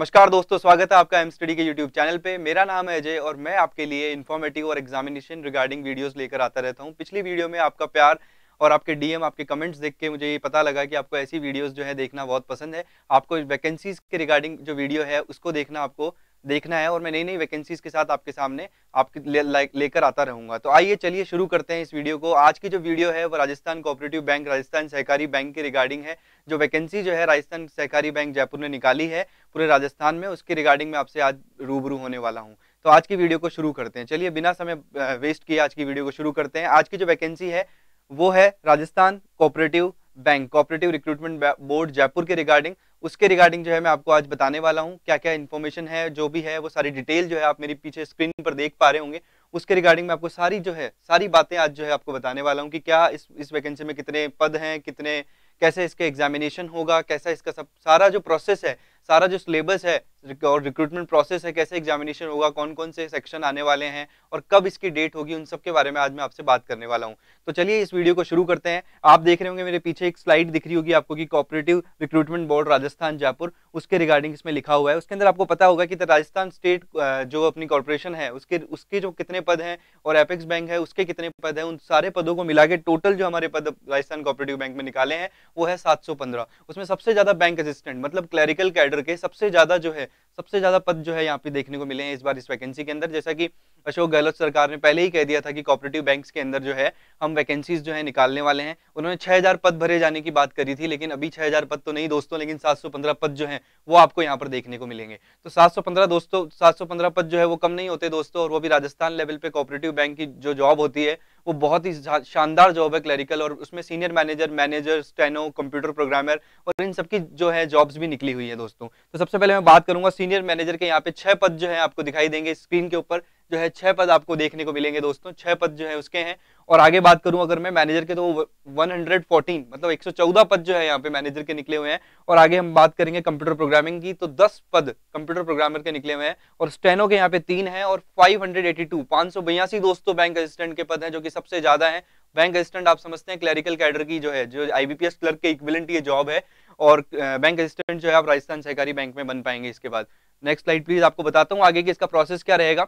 नमस्कार दोस्तों, स्वागत है आपका एम स्टडी के यूट्यूब चैनल पे। मेरा नाम है अजय और मैं आपके लिए इन्फॉर्मेटिव और एग्जामिनेशन रिगार्डिंग वीडियोस लेकर आता रहता हूँ। पिछली वीडियो में आपका प्यार और आपके डीएम आपके कमेंट्स देख के मुझे ये पता लगा कि आपको ऐसी वीडियोस जो है देखना बहुत पसंद है। आपको वैकेंसीज के रिगार्डिंग जो वीडियो है, उसको देखना आपको देखना है और मैं नई नई वैकेंसीज के साथ आपके सामने आपके ले, लेकर आता रहूँगा। तो आइए चलिए शुरू करते हैं इस वीडियो को। आज की जो वीडियो है वो राजस्थान कोऑपरेटिव बैंक राजस्थान सहकारी बैंक के रिगार्डिंग है। जो वैकेंसी जो है राजस्थान सहकारी बैंक जयपुर ने निकाली है पूरे राजस्थान में उसके रिगार्डिंग में आपसे आज रूबरू होने वाला हूँ। तो आज की वीडियो को शुरू करते हैं। चलिए बिना समय वेस्ट किए आज की वीडियो को शुरू करते हैं। आज की जो वैकेंसी है वो है Rajasthan cooperative bank cooperative recruitment board Jaipur के रिगार्डिंग उसके रिगार्डिंग जो है मैं आपको आज बताने वाला हूँ क्या क्या इन्फॉर्मेशन है, जो भी है, वो सारी डिटेल जो है आप मेरी पीछे स्क्रीन पर देख पा रहे होंगे। उसके रिगार्डिंग मैं आपको सारी जो है, सारी बातें आज जो है आपको बताने वाला हूँ कि क्या इस इस वैकेंसी में कितने पद हैं, कितने, कैसे इसके एग्जामिनेशन होगा, कैसा इसका सब, सारा जो प्रोसेस है, सारा जो सिलेबस है और रिक्रूटमेंट प्रोसेस है, कैसे एग्जामिनेशन होगा कौन कौन से सेक्शन आने वाले हैं, और कब इसकी डेट होगी, उन सब के बारे में आज मैं आपसे बात करने वाला हूँ। तो चलिए इस वीडियो को शुरू करते हैं। आप देख रहे होंगे, मेरे पीछे एक स्लाइड दिख रही होगी आपको कि cooperative recruitment board Rajasthan, Jaipur, उसके रिगार्डिंग इसमें लिखा हुआ है। उसके अंदर आपको पता होगा कि राजस्थान स्टेट जो अपनी कॉरपोरेशन है, उसके उसके जो कितने पद हैं, और एपेक्स बैंक है, उसके कितने पद हैं, उन सारे पदों को मिला के टोटल जो हमारे पद राजस्थान कॉपरेटिव बैंक में निकाले हैं, वो है सात सौ पंद्रह। उसमें सबसे ज़्यादा बैंक असिस्टेंट मतलब क्लैरिकल कैडर के सबसे ज़्यादा जो है सबसे ज़्यादा पद जो है यहाँ पे देखने को मिले हैं इस बार इस वैकेंसी के अंदर। जैसा कि अशोक गहलोत सरकार ने पहले ही कह दिया था कि कॉपरेटिव बैंक्स के अंदर जो है हम वैकेंसीज जो है निकालने वाले हैं। उन्होंने 6000 पद भरे जाने की बात करी थी, लेकिन अभी 6000 पद तो नहीं दोस्तों, लेकिन 715 पद जो है वो आपको यहाँ पर देखने को मिलेंगे। तो 715 दोस्तों 715 पद जो है वो कम नहीं होते दोस्तों, और वो भी राजस्थान लेवल पे कॉपरेटिव बैंक की जो जॉब होती है वो बहुत ही शानदार जॉब है क्लरिकल और उसमें senior manager manager steno computer programmer और इन सबकी जो है जॉब्स भी निकली हुई है दोस्तों। तो सबसे पहले मैं बात करूँगा सीनियर मैनेजर के, यहाँ पे छह पद जो है आपको दिखाई देंगे स्क्रीन के ऊपर। जो है, छह पद आपको देखने को मिलेंगे दोस्तों। छह पद जो है, उसके हैं। और आगे बात करूँ, अगर मैं मैनेजर के तो 114 मतलब 114 पद जो है यहाँ पे मैनेजर के निकले हुए हैं। और आगे हम बात करेंगे कंप्यूटर प्रोग्रामिंग की तो 10 पद कंप्यूटर प्रोग्रामर के निकले हुए हैं। और स्टेनो के यहाँ पे तीन है और 582 582 दोस्तों बैंक असिस्टेंट के पद हैं, जो कि सबसे ज़्यादा है। बैंक असिस्टेंट आप समझते हैं क्लरिकल कैडर की जो है, जो आईबीपीएस क्लर्क के इक्विलेंट ये जॉब है। और बैंक असिस्टेंट जो है, आप राजस्थान सहकारी बैंक में बन पाएँगे इसके बाद। नेक्स्ट स्लाइड प्लीज़ आपको बताता हूँ आगे की इसका प्रोसेस क्या रहेगा।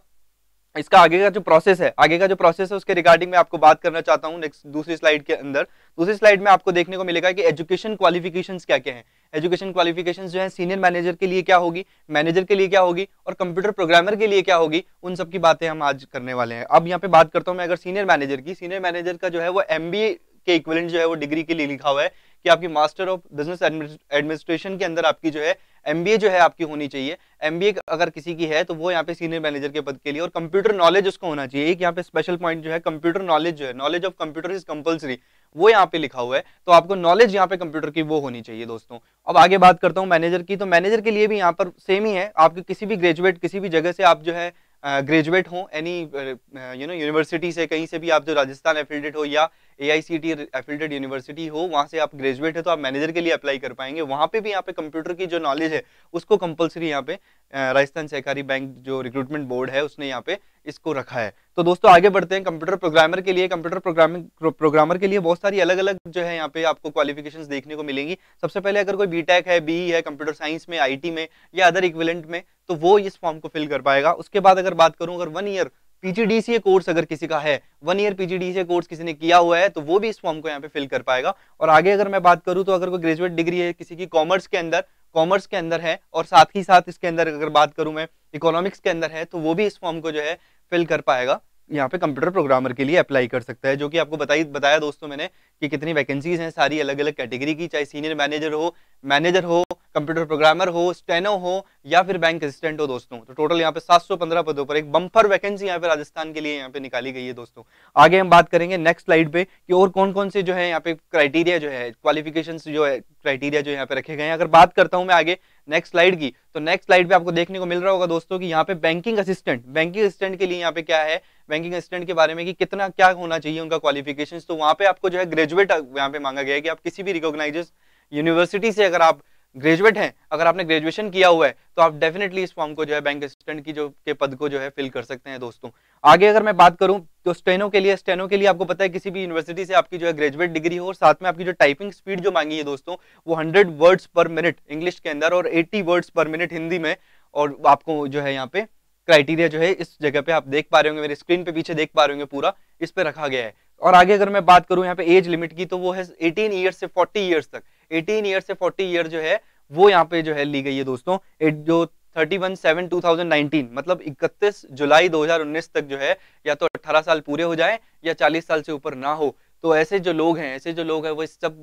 इसका आगे का जो प्रोसेस है, आगे का जो प्रोसेस है, उसके रिगार्डिंग में आपको बात करना चाहता हूँ नेक्स्ट दूसरी स्लाइड के अंदर। दूसरी स्लाइड में आपको देखने को मिलेगा कि एजुकेशन क्वालिफिकेशन क्या क्या है। एजुकेशन क्वालिफिकेशन जो है सीनियर मैनेजर के लिए क्या होगी मैनेजर के लिए क्या होगी, और कंप्यूटर प्रोग्रामर के लिए क्या होगी, उन सब की बातें हम आज करने वाले हैं। अब यहाँ पे बात करता हूँ मैं अगर सीनियर मैनेजर की। सीनियर मैनेजर का जो है, वो एमबीए के इक्वलेंट जो है, वो डिग्री के लिए लिखा हुआ है कि आपकी मास्टर ऑफ़ बिज़नेस एडमिनिस्ट्रेशन के अंदर आपकी जो है एमबीए जो है आपकी होनी चाहिए। एमबीए अगर किसी की है तो वो यहाँ पे सीनियर मैनेजर के पद के लिए, और कंप्यूटर नॉलेज उसको होना चाहिए। एक यहाँ पे स्पेशल पॉइंट जो है कंप्यूटर नॉलेज जो है knowledge of computer is compulsory वो यहाँ पे लिखा हुआ है। तो आपको नॉलेज यहाँ पे कंप्यूटर की वो होनी चाहिए दोस्तों। अब आगे बात करता हूँ मैनेजर की। तो मैनेजर के लिए भी यहाँ पर सेम ही है। आपके किसी भी ग्रेजुएट किसी भी जगह से आप जो है ग्रेजुएट हो एनी यू नो यूनिवर्सिटी से, कहीं से भी आप जो राजस्थान एफिलेटेड हो या A I C T affiliated university हो, वहाँ से आप ग्रेजुएट है तो आप मैनेजर के लिए अप्लाई कर पाएँगे। वहाँ पे भी यहाँ पे कंप्यूटर की जो नॉलेज है, उसको कंपलसरी यहाँ पे राजस्थान सहकारी बैंक जो रिक्रूटमेंट बोर्ड है, उसने यहाँ पे इसको रखा है। तो दोस्तों, आगे बढ़ते हैं। कंप्यूटर प्रोग्रामर के लिए कंप्यूटर प्रोग्रामिंग प्रोग्रामर के लिए बहुत सारी अलग अलग जो है यहाँ पे आपको क्वालिफिकेशंस देखने को मिलेंगी। सबसे पहले अगर कोई बीटेक है बी है कंप्यूटर साइंस में आईटी में या अदर इक्विलेंट में तो वो इस फॉर्म को फिल कर पाएगा। उसके बाद अगर बात करूँ, अगर वन ईयर पीजीडीसीए कोर्स अगर किसी का है वन ईयर पीजीडीसीए कोर्स किसी ने किया हुआ है तो वो भी इस फॉर्म को यहाँ पे फिल कर पाएगा। और आगे अगर मैं बात करूँ तो अगर कोई ग्रेजुएट डिग्री है किसी की कॉमर्स के अंदर कॉमर्स के अंदर है, और साथ ही साथ इसके अंदर अगर बात करूँ मैं इकोनॉमिक्स के अंदर है तो वो भी इस फॉर्म को जो है फिल कर पाएगा। यहाँ पे कंप्यूटर प्रोग्रामर के लिए अप्लाई कर सकता है, जो कि आपको बताई, बताया दोस्तों मैंने कि कितनी वैकेंसीज हैं सारी अलग अलग कैटेगरी की, चाहे सीनियर मैनेजर हो मैनेजर हो कंप्यूटर प्रोग्रामर हो स्टेनो हो, या फिर बैंक असिस्टेंट हो दोस्तों। तो टोटल यहाँ पे 715 पदों पर एक बम्पर वैकेंसी यहाँ पे राजस्थान के लिए यहाँ पे निकाली गई है दोस्तों। आगे हम बात करेंगे नेक्स्ट स्लाइड पे कि और कौन कौन से जो है यहाँ पे क्राइटेरिया जो है क्वालिफिकेशन जो है क्राइटेरिया जो यहाँ पे रखे गए हैं। अगर बात करता हूँ मैं आगे नेक्स्ट स्लाइड की तो नेक्स्ट स्लाइड पे आपको देखने को मिल रहा होगा दोस्तों की यहाँ पे बैंकिंग असिस्टेंट बैंकिंग असिस्टेंट के लिए यहाँ पे क्या है? बैंकिंग असिस्टेंट के बारे में कि कितना क्या होना चाहिए उनका क्वालिफिकेशन तो वहाँ पे आपको जो है ग्रेजुएट यहाँ पे मांगा गया है कि आप किसी भी रिकॉग्नाइज यूनिवर्सिटी से अगर आप ग्रेजुएट हैं, अगर आपने ग्रेजुएशन किया हुआ है तो आप डेफिनेटली इस फॉर्म को जो है बैंक असिस्टेंट की जो, के पद को जो है फिल कर सकते हैं दोस्तों। आगे अगर मैं बात करूँ तो स्टेनो के लिए, स्टेनो के लिए आपको पता है किसी भी यूनिवर्सिटी से आपकी जो है ग्रेजुएट डिग्री हो और साथ में आपकी जो टाइपिंग स्पीड जो मांगी है दोस्तों, वो hundred words per minute English के अंदर और eighty words per minute Hindi में, और आपको जो है यहाँ पे क्राइटेरिया जो है इस जगह पे आप देख पा रहे होंगे, मेरे स्क्रीन पे पीछे देख पा रहे होंगे पूरा, इस पे रखा गया है। और आगे अगर मैं बात करूँ यहाँ पे एज लिमिट की तो वो है 18 ईयर से 40 ईयर्स तक। 18 ईयर से 40 ईयर जो है, वो यहाँ पे जो है ली गई है दोस्तों। जो 31 सेवन 2019 मतलब 31 जुलाई 2019 तक जो है, या तो 18 साल पूरे हो जाए, या 40 साल से ऊपर ना हो। तो ऐसे जो लोग हैं, ऐसे जो लोग हैं, वो सब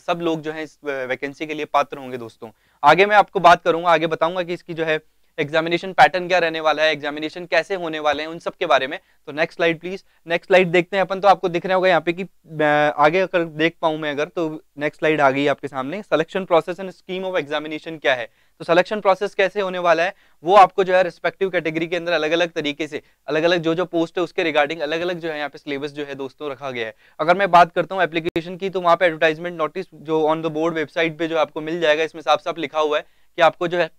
सब लोग जो हैं इस वैकेंसी के लिए पात्र होंगे दोस्तों। आगे मैं आपको बात करूँगा, आगे बताऊँगा कि इसकी जो है एग्जामिनेशन पैटर्न क्या रहने वाला है एग्जामिनेशन कैसे होने वाले हैं, उन सब के बारे में। तो next slide please next slide देखते हैं अपन तो आपको दिख रहा होगा यहाँ पे कि आगे अगर देख पाऊँ मैं अगर तो नेक्स्ट स्लाइड आ गई आपके सामने। Selection process and scheme of examination क्या है? तो सिलेक्शन प्रोसेस कैसे होने वाला है, वो आपको जो है रिस्पेक्टिव कैटेगरी के अंदर अलग अलग तरीके से अलग अलग जो जो पोस्ट है उसके रिगार्डिंग अलग अलग जो है यहाँ पे सिलेबस जो है दोस्तों रखा गया है। अगर मैं बात करता हूँ एप्लीकेशन की तो वहाँ पे एडवर्टाइजमेंट नोटिस जो ऑन द बोर्ड वेबसाइट पे जो आपको मिल जाएगा, इसमें साफ़ साफ़ लिखा हुआ है कि आपको जो है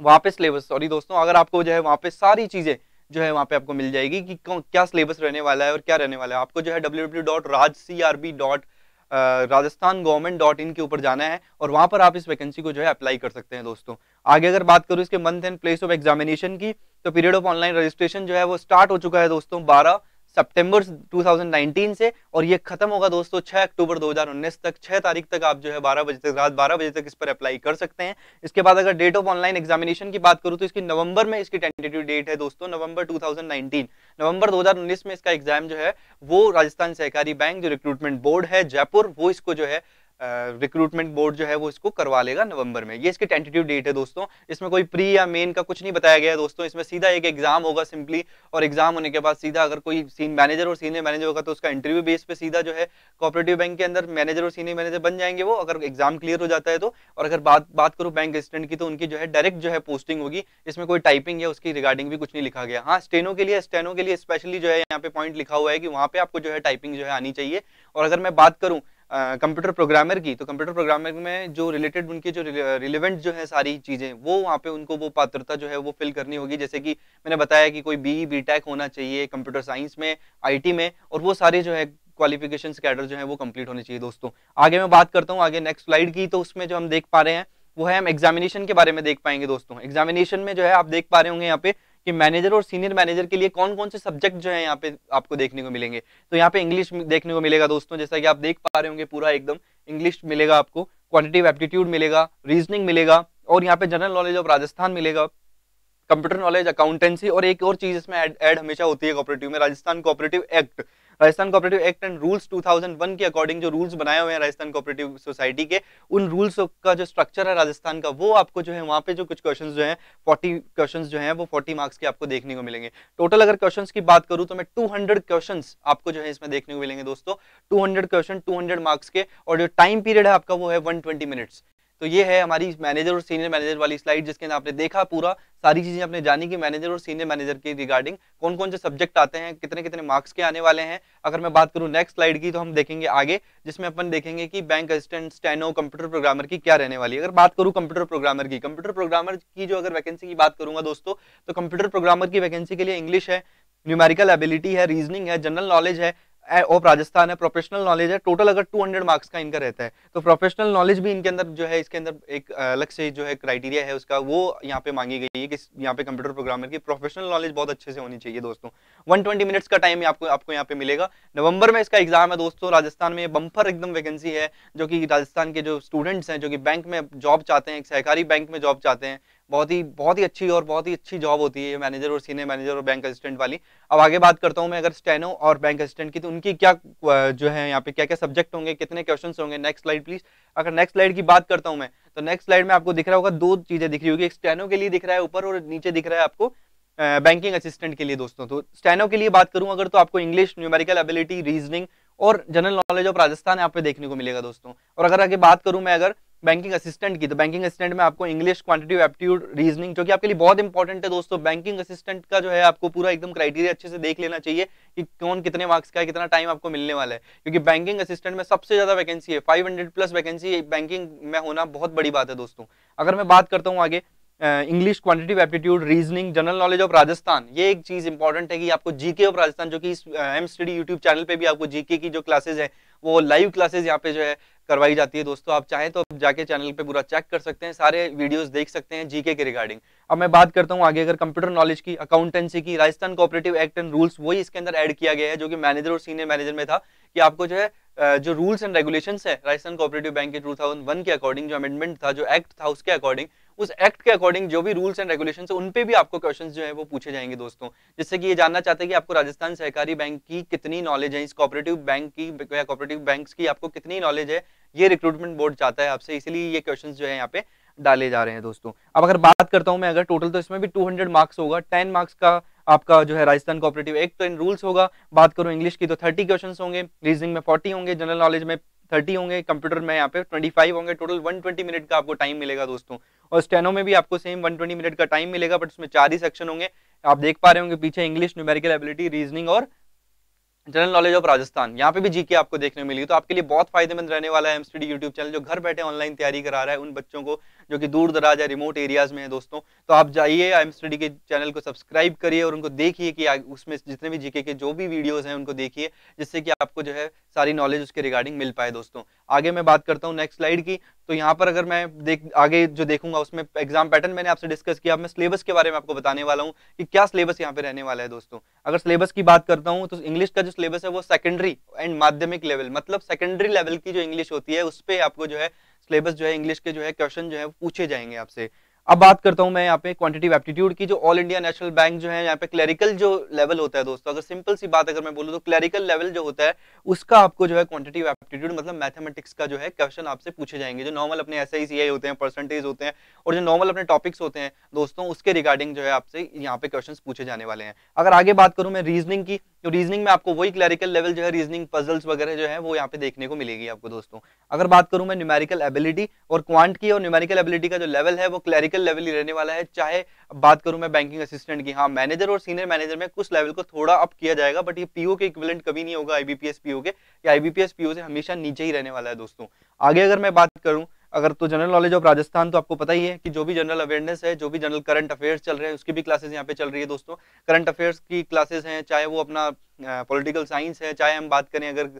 वहाँ पे सिलेबस सॉरी दोस्तों, अगर आपको जो है वहाँ पे सारी चीज़ें जो है वहाँ पे आपको मिल जाएगी कि क्या सिलेबस रहने वाला है और क्या रहने वाला है। आपको जो है W W dot Roger B dot Rajasthan government dot in के ऊपर जाना है और वहाँ पर आप इस वैकेंसी को जो है अप्लाई कर सकते हैं दोस्तों। आगे अगर बात करूँ इसके month and place of examination की तो पीरियड ऑफ़ ऑनलाइन रजिस्ट्रेशन जो है वो स्टार्ट हो चुका है दोस्तों बारह सितंबर 2019 से, और ये खत्म होगा दोस्तों 6 अक्टूबर 2019 तक। 6 तारीख तक आप जो है 12 बजे तक रात 12 बजे तक इस पर अप्लाई कर सकते हैं। इसके बाद अगर डेट ऑफ़ ऑनलाइन एग्जामिनेशन की बात करूँ तो इसकी नवंबर में इसकी टेंटेटिव डेट है दोस्तों, नवंबर 2019 नवंबर 2019 में इसका एग्ज़ाम जो है, वो राजस्थान सहकारी बैंक जो रिक्रूटमेंट बोर्ड है, जयपुर, वो इसको जो है रिक्रूटमेंट बोर्ड जो है वो इसको करवा लेगा नवंबर में। ये इसकी टेंटेटिव डेट है दोस्तों। इसमें कोई प्री या मेन का कुछ नहीं बताया गया है दोस्तों। इसमें सीधा एक एग्ज़ाम होगा सिंपली और एग्ज़ाम होने के बाद सीधा अगर कोई सीन मैनेजर और सीनियर मैनेजर होगा तो उसका इंटरव्यू बेस पे सीधा जो है कोऑपरेटिव बैंक के अंदर मैनेजर और सीनियर मैनेजर बन जाएँगे वो। अगर एग्ज़ाम क्लियर हो जाता है तो और अगर बात बात करूँ बैंक असिस्टेंट की तो उनकी जो है डायरेक्ट जो है पोस्टिंग होगी। इसमें कोई टाइपिंग या उसकी रिगार्डिंग भी कुछ नहीं लिखा गया। हाँ स्टेनो के लिए स्टेनो के लिए स्पेशली जो है यहाँ पे पॉइंट लिखा हुआ है कि वहाँ पे आपको जो है टाइपिंग जो है आनी चाहिए। और अगर मैं बात करूँ कंप्यूटर प्रोग्रामर की तो कंप्यूटर प्रोग्रामर में जो रिलेटेड उनकी जो रिलेवेंट जो है सारी चीज़ें, वो वहाँ पे उनको वो पात्रता जो है वो फिल करनी होगी। जैसे कि मैंने बताया कि कोई बी बी टेक होना चाहिए कंप्यूटर साइंस में आईटी में, और वो सारे जो है क्वालिफिकेशन कैडर जो है वो कंप्लीट होने चाहिए दोस्तों। आगे मैं बात करता हूँ, आगे नेक्स्ट स्लाइड की तो उसमें जो हम देख पा रहे हैं, वो है हम एग्जामिनेशन के बारे में देख पाएँगे दोस्तों। एग्जामिनेशन में जो है आप देख पा रहे होंगे यहाँ पे कि मैनेजर और सीनियर मैनेजर के लिए कौन कौन से सब्जेक्ट जो है यहाँ पे आपको देखने को मिलेंगे? तो यहाँ पे इंग्लिश देखने को मिलेगा दोस्तों, जैसा कि आप देख पा रहे होंगे पूरा एकदम इंग्लिश मिलेगा आपको क्वान्टिटिव एप्टीट्यूड मिलेगा रीजनिंग मिलेगा और यहाँ पे जनरल नॉलेज ऑफ़ राजस्थान मिलेगा कंप्यूटर नॉलेज अकाउंटेंसी और एक और चीज़ इसमें ऐड हमेशा होती है कॉपरेटिव में, Rajasthan cooperative act Rajasthan cooperative act and rules 2001 के अकॉर्डिंग जो रूल्स बनाए हुए हैं राजस्थान कोऑपरेटिव सोसाइटी के, उन रूल्स का जो स्ट्रक्चर है राजस्थान का, वो आपको जो है वहाँ पे जो कुछ क्वेश्चन जो है 40 क्वेश्चन जो है, वो 40 मार्क्स के आपको देखने को मिलेंगे। टोटल अगर क्वेश्चन की बात करूँ तो मैं 200 क्वेश्चन आपको जो है इसमें देखने को मिलेंगे दोस्तों। 200 क्वेश्चन 200 मार्क्स के, और जो टाइम पीरियड है आपका वो है 120 मिनट्स तो ये है हमारी मैनेजर और सीनियर मैनेजर वाली स्लाइड जिसके अंदर आपने देखा पूरा, सारी चीज़ें आपने जानी कि मैनेजर और सीनियर मैनेजर के रिगार्डिंग कौन कौन से सब्जेक्ट आते हैं, कितने कितने मार्क्स के आने वाले हैं। अगर मैं बात करूँ नेक्स्ट स्लाइड की तो हम देखेंगे आगे, जिसमें अपन देखेंगे कि bank assistant steno computer programmer की क्या रहने वाली है। अगर बात करूँ कंप्यूटर प्रोग्रामर की कंप्यूटर प्रोग्रामर की जो अगर वैकेंसी की बात करूँगा दोस्तों तो कंप्यूटर प्रोग्रामर की वैकेंसी के लिए इंग्लिश है न्यूमेरिकल एबिलिटी है रीजनिंग है जनरल नॉलेज है ऑफ़ राजस्थान है प्रोफेशनल नॉलेज है टोटल अगर 200 मार्क्स का इनका रहता है तो प्रोफेशनल नॉलेज भी इनके अंदर जो है, इसके अंदर एक अलग से जो है क्राइटेरिया है उसका, वो यहाँ पे मांगी गई है कि यहाँ पे कंप्यूटर प्रोग्रामर की प्रोफेशनल नॉलेज बहुत अच्छे से होनी चाहिए दोस्तों। 120 मिनट्स का टाइम आपको आपको यहाँ पे मिलेगा। नवंबर में इसका एग्ज़ाम है दोस्तों, राजस्थान में बम्पर एकदम वैकेंसी है, जो कि राजस्थान के जो स्टूडेंट्स हैं, जो कि बैंक में जॉब चाहते हैं, एक सहकारी बैंक में जॉब चाहते हैं बहुत ही बहुत ही अच्छी और बहुत ही अच्छी जॉब होती है मैनेजर और सीनियर मैनेजर और बैंक असिस्टेंट वाली। अब आगे बात करता हूँ मैं, अगर स्टेनो और बैंक असिस्टेंट की तो उनकी क्या जो है यहाँ पे क्या क्या सब्जेक्ट होंगे, कितने क्वेश्चन होंगे? नेक्स्ट स्लाइड प्लीज़ अगर नेक्स्ट स्लाइड की बात करता हूँ मैं तो नेक्स्ट स्लाइड में आपको दिख रहा होगा दो चीज़ें दिख रही होगी। एक स्टेनो के लिए दिख रहा है ऊपर और नीचे दिख रहा है आपको बैंकिंग असिस्टेंट के लिए दोस्तों। तो स्टेनो के लिए बात करूँ अगर तो आपको इंग्लिश न्यूमेरिकल एबिलिटी रीजनिंग और जनरल नॉलेज ऑफ़ राजस्थान यहाँ पे देखने को मिलेगा दोस्तों। और अगर आगे बात करूँ मैं अगर बैंकिंग असिस्टेंट की। तो बैंकिंग असिस्टेंट में आपको इंग्लिश क्वांटिटी एप्टीट्यूड रीजनिंग जो कि आपके लिए बहुत इंपॉर्टेंट है दोस्तों बैंकिंग असिस्टेंट का जो है आपको पूरा एकदम क्राइटेरिया अच्छे से देख लेना चाहिए कि कौन कितने मार्क्स का है, कितना टाइम आपको मिलने वाला है। क्योंकि बैंकिंग असिस्टेंट में सबसे ज़्यादा वैकेंसी है फाइव प्लस वैकेंसी बैंकिंग में होना बहुत बड़ी बात है दोस्तों। अगर मैं बात करता हूँ आगे English quantity aptitude reasoning general knowledge of Rajasthan ये एक चीज़ इंपॉर्टेंट है कि आपको जीके ऑफ़ राजस्थान जो कि इस एम स्टडी यूट्यूब चैनल पे भी आपको जीके की जो क्लासेज है, वो लाइव क्लासेज यहाँ पे जो है करवाई जाती है। दोस्तों, आप चाहें तो आप जाके चैनल पे पूरा चेक कर सकते हैं, सारे वीडियोस देख सकते हैं जीके के रिगार्डिंग अब मैं बात करता हूँ आगे, अगर कंप्यूटर नॉलेज की अकाउंटेंसी की Rajasthan cooperative act and rules वही इसके अंदर ऐड किया गया है, जो कि मैनेजर और सीनियर मैनेजर में था, कि आपको जो है जो रूल्स एंड रेगुलेशन है राजस्थान कोऑपरेटिव बैंक के 2001 के अकॉर्डिंग जो अमेंडमेंट था, जो एक्ट था, उसके अकॉर्डिंग उस एक्ट के अकॉर्डिंग जो भी रूल्स एंड रेगुलेशन है, उन पे भी आपको क्वेश्चन जो है, वो पूछे जाएँगे दोस्तों। जिससे कि ये जानना चाहते हैं कि आपको राजस्थान सहकारी बैंक की कितनी नॉलेज है, इस कोऑपरेटिव बैंक की, या कोऑपरेटिव बैंक्स की आपको कितनी नॉलेज है, ये रिक्रूटमेंट बोर्ड चाहता है आपसे। इसलिए ये क्वेश्चन जो है यहाँ पे डाले जा रहे हैं दोस्तों। अब अगर बात करता हूँ मैं, अगर टोटल तो इसमें भी 200 मार्क्स होगा 10 मार्क्स का आपका जो है राजस्थान कोऑपरेटिव तो इन रूल्स होगा। बात करूँ इंग्लिश की तो 30 क्वेश्चंस होंगे रीजनिंग में 40 होंगे जनरल नॉलेज में 30 होंगे, कंप्यूटर में यहाँ पे 25 होंगे टोटल 120 मिनट का आपको टाइम मिलेगा दोस्तों। और स्टेनो में भी आपको सेम 120 मिनट का टाइम मिलेगा बट उसमें चार ही सेक्शन होंगे। आप देख पा रहे होंगे पीछे इंग्लिश न्यूमेरिकल एबिलिटी रीजनिंग और जनरल नॉलेज ऑफ़ राजस्थान, यहाँ पे भी जीके आपको देखने मिली तो आपके लिए बहुत फ़ायदेमंद रहने वाला है एमस्टडी यूट्यूब चैनल जो घर बैठे ऑनलाइन तैयारी करा रहा है उन बच्चों को, जो कि दूर दराज या रिमोट एरियाज़ में है दोस्तों। तो आप जाइए एम स्टडी के चैनल को सब्सक्राइब करिए और उनको देखिए कि उसमें जितने भी जीके के जो भी वीडियोज़ हैं, उनको देखिए, जिससे कि आपको जो है सारी नॉलेज उसके रिगार्डिंग मिल पाए दोस्तों। आगे मैं बात करता हूँ नेक्स्ट स्लाइड की। तो यहाँ पर अगर मैं देख, आगे जो देखूँगा, उसमें एग्ज़ाम पैटर्न मैंने आपसे डिस्कस किया मैं सिलेबस के बारे में आपको बताने वाला हूँ कि क्या सिलेबस यहाँ पे रहने वाला है दोस्तों। अगर सिलेबस की बात करता हूँ तो इंग्लिश का जो सिलेबस है, वो सेकेंडरी एंड माध्यमिक लेवल मतलब सेकेंडरी लेवल की जो इंग्लिश होती है, उस पर आपको जो है सिलेबस जो है इंग्लिश के जो है क्वेश्चन जो है पूछे जाएँगे आपसे। अब बात करता हूँ मैं यहाँ पे क्वांटिटी एप्टीट्यूड की, जो ऑल इंडिया नेशनल बैंक जो है, यहाँ पे क्लरिकल जो लेवल होता है दोस्तों, अगर सिंपल सी बात अगर मैं बोलूँ तो क्लरिकल लेवल जो होता है, उसका आपको जो है क्वांटिटी एप्टीट्यूड मतलब मैथमेटिक्स का जो है क्वेश्चन आपसे पूछे जाएँगे। जो नॉर्मल अपने एस आई होते हैं परसेंटेज होते हैं, और जो नॉर्मल अपने टॉपिक्स होते हैं, दोस्तों, उसके रिगार्डिंग जो है आपसे यहाँ पे क्वेश्चन पूछे जाने वाले हैं। अगर आगे बात करूँ मैं रीजनिंग की तो रीजनिंग में आपको वही क्लैरिकल लेवल जो है रीजनिंग पजल्स वगैरह जो है, वो यहाँ पे देखने को मिलेगी आपको दोस्तों। अगर बात करूँ मैं न्यूमेरिकल एबिलिटी और क्वांट की, और न्यूमेरिकल एबिलिटी का जो लेवल है, वो क्लैरिकल लेवल ही रहने वाला है। चाहे बात करूँ मैं बैंकिंग असिस्टेंट की हाँ मैनेजर और सीनियर मैनेजर में कुछ लेवल को थोड़ा अप किया जाएगा बट ये पीओ के इक्विवेलेंट कभी नहीं होगा आईबीपीएस पीओ के। या आईबीपीएस पीओ से हमेशा नीचे ही रहने वाला है दोस्तों। आगे अगर मैं बात करूँ अगर तो जनरल नॉलेज ऑफ़ राजस्थान तो आपको पता ही है कि जो भी जनरल अवेयरनेस है, जो भी जनरल करंट अफेयर्स चल रहे हैं, उसकी भी क्लासेस यहाँ पे चल रही है दोस्तों। करंट अफेयर्स की क्लासेस हैं, चाहे वो अपना पॉलिटिकल साइंस है, चाहे हम बात करें अगर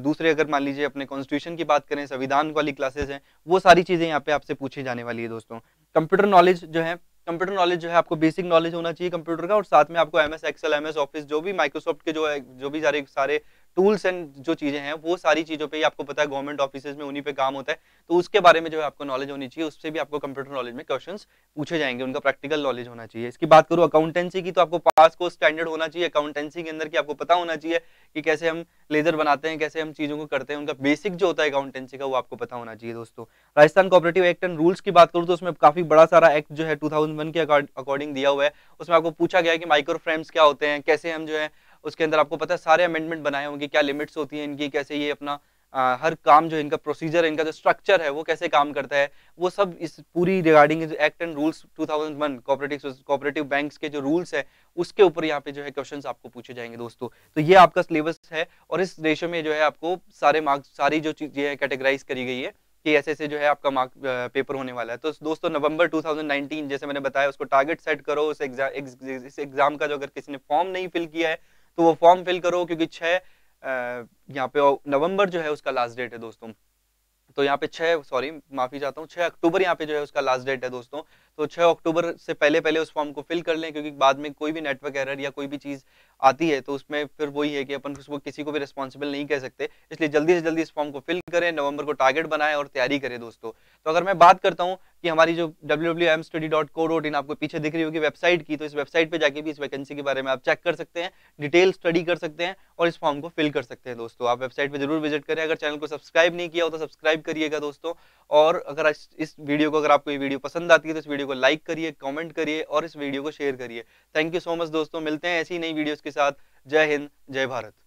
दूसरे अगर मान लीजिए अपने कॉन्स्टिट्यूशन की बात करें, संविधान वाली क्लासेस हैं, वो सारी चीज़ें यहाँ पे आपसे पूछी जाने वाली है दोस्तों। कंप्यूटर नॉलेज जो है कंप्यूटर नॉलेज जो है आपको बेसिक नॉलेज होना चाहिए कंप्यूटर का और साथ में आपको M S Excel M S Office जो भी माइक्रोसॉफ्ट के जो है, जो भी सारे सारे टूल्स एंड जो चीज़ें हैं, वो सारी चीज़ों पे आपको पता है गवर्नमेंट ऑफ़िस में उन्हीं पे काम होता है। तो उसके बारे में जो है, आपको नॉलेज होनी चाहिए, उससे भी आपको कंप्यूटर नॉलेज में क्वेश्चन पूछे जाएँगे, उनका प्रैक्टिकल नॉलेज होना चाहिए। इसकी बात करूँ अकाउंटेंसी की तो आपको पास को स्टैंडर्ड होना चाहिए अकाउंटेंसी के अंदर की आपको पता होना चाहिए कि कैसे हम लेजर बनाते हैं, कैसे हम चीज़ों को करते हैं। उनका बेसिक जो होता है अकाउंटेंसी का, वो आपको पता होना चाहिए दोस्तों। Rajasthan cooperative act and rules की बात करूँ तो उसमें काफ़ी बड़ा सारा एक्ट जो है टू के अकॉर्डिंग दिया हुआ है। उसमें आपको पूछा गया है कि माइक्रो फ्रेम्स क्या होते हैं, कैसे हम जो है उसके अंदर आपको पता है सारे अमेंडमेंट बनाए होंगे क्या लिमिट्स होती हैं इनकी कैसे ये अपना आ, हर काम जो इनका प्रोसीजर इनका जो स्ट्रक्चर है वो कैसे काम करता है वो सब इस पूरी regarding act and rules 2001 cooperative cooperative banks के जो रूल्स है उसके ऊपर यहाँ पे जो है क्वेश्चंस आपको पूछे जाएँगे दोस्तों। तो ये आपका सिलेबस है और इस रेशो में जो है आपको सारे मार्क्स सारी जो चीज़ें है कैटेगराइज करी गई है कि ऐसे ऐसे जो है आपका मार्क पेपर होने वाला है। तो दोस्तों नवंबर 2019 जैसे मैंने बताया उसको टारगेट सेट करो उस एग्ज़ाम इस एग्ज़ाम का जो अगर किसी ने फॉर्म नहीं फिल किया है तो वो फॉर्म फिल करो, क्योंकि छः यहाँ पे नवंबर जो है उसका लास्ट डेट है दोस्तों। तो यहाँ पे छः सॉरी माफ़ी चाहता हूँ छः अक्टूबर यहाँ पे जो है उसका लास्ट डेट है दोस्तों। तो छह अक्टूबर से पहले पहले उस फॉर्म को फिल कर लें, क्योंकि बाद में कोई भी नेटवर्क एरर या कोई भी चीज़ आती है तो उसमें फिर वही है कि अपन उसको किसी को भी रिस्पॉन्सिबल नहीं कह सकते। इसलिए जल्दी से जल्दी इस फॉर्म को फिल करें नवंबर को टारगेट बनाएँ और तैयारी करें दोस्तों। तो अगर मैं बात करता हूँ कि हमारी जो डब्ल्यू आपको पीछे दिख रही होगी वेबसाइट की तो इस वेबसाइट पर जाके भी इस वैकेंसी के बारे में आप चेक कर सकते हैं डिटेल स्टडी कर सकते हैं और इस फॉर्म को फिल कर सकते हैं दोस्तों। आप वेबसाइट पर ज़रूर विज़िट करें। अगर चैनल को सब्सक्राइब नहीं किया हो तो सब्सक्राइब करिएगा दोस्तों और अगर इस वीडियो को, अगर आपको ये वीडियो पसंद आती है तो इस वीडियो को लाइक करिए कॉमेंट करिए और इस वीडियो को शेयर करिए। थैंक यू सो मच दोस्तों। मिलते हैं ऐसी नई वीडियोस के साथ जय हिंद जय भारत।